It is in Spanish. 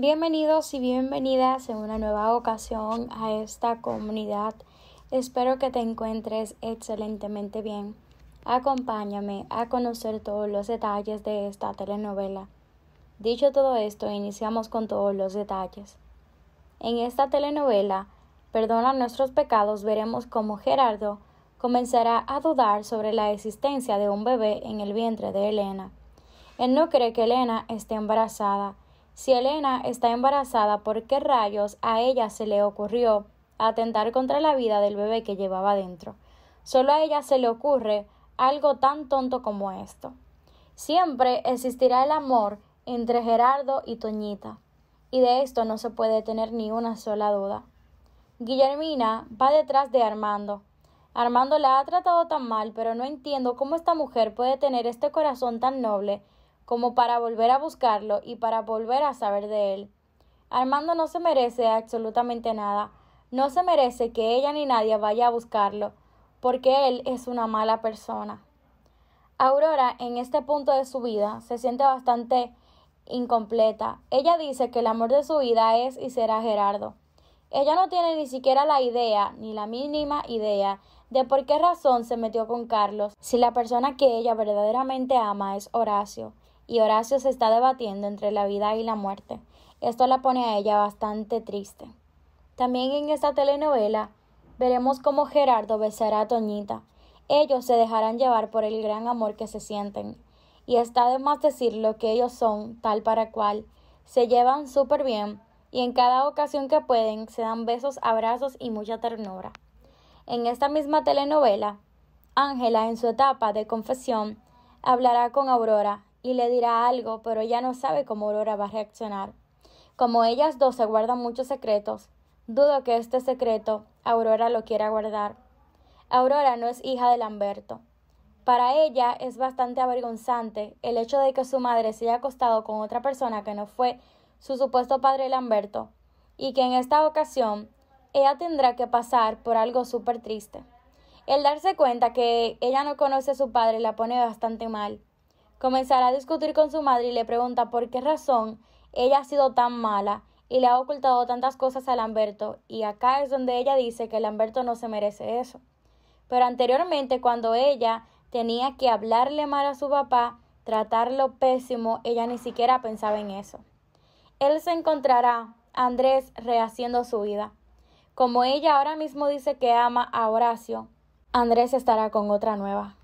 Bienvenidos y bienvenidas en una nueva ocasión a esta comunidad. Espero que te encuentres excelentemente bien. Acompáñame a conocer todos los detalles de esta telenovela. Dicho todo esto, iniciamos con todos los detalles. En esta telenovela, Perdona nuestros pecados, veremos cómo Gerardo comenzará a dudar sobre la existencia de un bebé en el vientre de Elena. Él no cree que Elena esté embarazada si Elena está embarazada, ¿por qué rayos a ella se le ocurrió atentar contra la vida del bebé que llevaba dentro? Solo a ella se le ocurre algo tan tonto como esto. Siempre existirá el amor entre Gerardo y Toñita, y de esto no se puede tener ni una sola duda. Guillermina va detrás de Armando. Armando la ha tratado tan mal, pero no entiendo cómo esta mujer puede tener este corazón tan noble como para volver a buscarlo y para volver a saber de él. Armando no se merece absolutamente nada, no se merece que ella ni nadie vaya a buscarlo, porque él es una mala persona. Aurora, en este punto de su vida, se siente bastante incompleta. Ella dice que el amor de su vida es y será Gerardo. Ella no tiene ni siquiera la idea, ni la mínima idea, de por qué razón se metió con Carlos, si la persona que ella verdaderamente ama es Horacio, y Horacio se está debatiendo entre la vida y la muerte. Esto la pone a ella bastante triste. También en esta telenovela veremos cómo Gerardo besará a Toñita. Ellos se dejarán llevar por el gran amor que se sienten. Y está de más decir lo que ellos son, tal para cual. Se llevan súper bien y en cada ocasión que pueden se dan besos, abrazos y mucha ternura. En esta misma telenovela, Ángela, en su etapa de confesión, hablará con Aurora y le dirá algo, pero ella no sabe cómo Aurora va a reaccionar. Como ellas dos se guardan muchos secretos, dudo que este secreto Aurora lo quiera guardar. Aurora no es hija de Lamberto. Para ella es bastante avergonzante el hecho de que su madre se haya acostado con otra persona que no fue su supuesto padre Lamberto, y que en esta ocasión ella tendrá que pasar por algo súper triste. El darse cuenta que ella no conoce a su padre la pone bastante mal, comenzará a discutir con su madre y le pregunta por qué razón ella ha sido tan mala y le ha ocultado tantas cosas a Lamberto, y acá es donde ella dice que Lamberto no se merece eso. Pero anteriormente, cuando ella tenía que hablarle mal a su papá, tratarlo pésimo, ella ni siquiera pensaba en eso. Él se encontrará Andrés rehaciendo su vida. Como ella ahora mismo dice que ama a Horacio, Andrés estará con otra nueva.